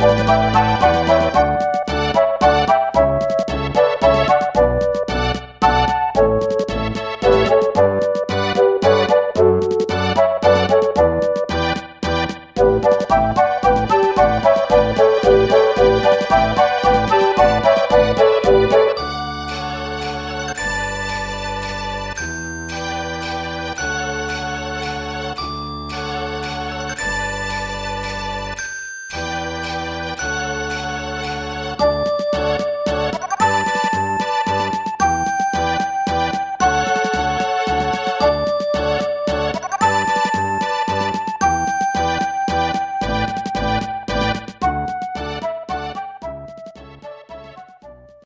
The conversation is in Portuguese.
Música